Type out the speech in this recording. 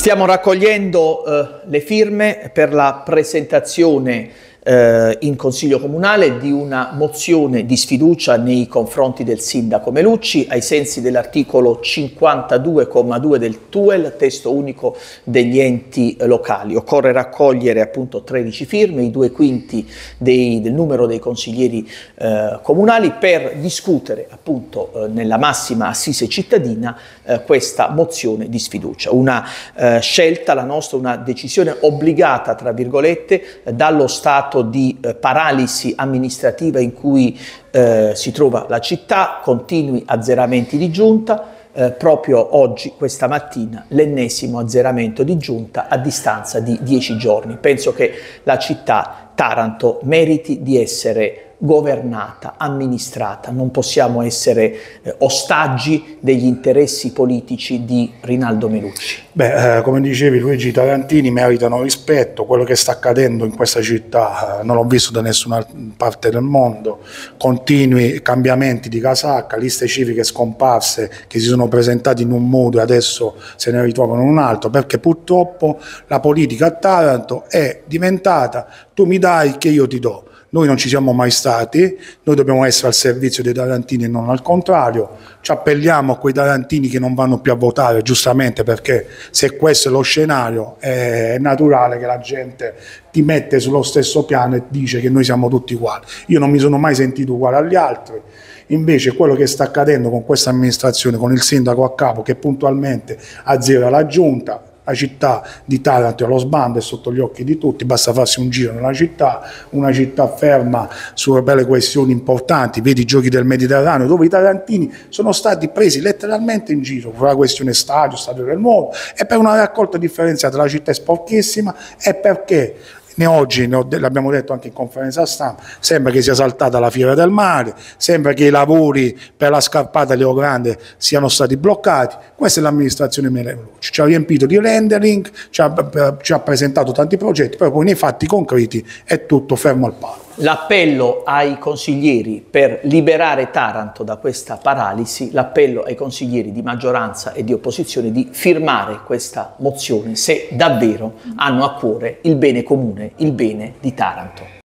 Stiamo raccogliendo eh, le firme per la presentazione eh, in Consiglio Comunale di una mozione di sfiducia nei confronti del sindaco Melucci ai sensi dell'articolo 52,2 del TUEL, testo unico degli enti locali. Occorre raccogliere appunto 13 firme, i due quinti dei, del numero dei consiglieri eh, comunali per discutere appunto eh, nella massima assise cittadina eh, questa mozione di sfiducia. Una eh, scelta, la nostra, una decisione obbligata, tra virgolette, dallo Stato stato di eh, paralisi amministrativa in cui eh, si trova la città, continui azzeramenti di giunta, eh, proprio oggi, questa mattina, l'ennesimo azzeramento di giunta a distanza di dieci giorni. Penso che la città Taranto meriti di essere governata, amministrata, non possiamo essere eh, ostaggi degli interessi politici di Rinaldo Melucci. Beh, eh, come dicevi Luigi, i Tarantini meritano rispetto, quello che sta accadendo in questa città eh, non l'ho visto da nessuna parte del mondo, continui cambiamenti di casacca, liste civiche scomparse che si sono presentate in un modo e adesso se ne ritrovano in un altro, perché purtroppo la politica a Taranto è diventata tu mi dai che io ti do noi non ci siamo mai stati, noi dobbiamo essere al servizio dei tarantini e non al contrario. Ci appelliamo a quei tarantini che non vanno più a votare, giustamente perché se questo è lo scenario è naturale che la gente ti mette sullo stesso piano e dice che noi siamo tutti uguali. Io non mi sono mai sentito uguale agli altri. Invece quello che sta accadendo con questa amministrazione, con il sindaco a capo che puntualmente azzera la giunta, la città di Taranto allo sbando è sotto gli occhi di tutti, basta farsi un giro nella città, una città ferma su belle questioni importanti, vedi i giochi del Mediterraneo, dove i tarantini sono stati presi letteralmente in giro per la questione stadio, stadio del nuovo, e per una raccolta differenziata la città è sporchissima e perché né oggi, l'abbiamo detto anche in conferenza stampa, sembra che sia saltata la fiera del mare, sembra che i lavori per la scarpata Leo Grande siano stati bloccati, questa è l'amministrazione Melelucci, ci ha riempito di rendering, ci ha, ci ha presentato tanti progetti, però poi nei fatti concreti è tutto fermo al palo. L'appello ai consiglieri per liberare Taranto da questa paralisi, l'appello ai consiglieri di maggioranza e di opposizione di firmare questa mozione se davvero hanno a cuore il bene comune, il bene di Taranto.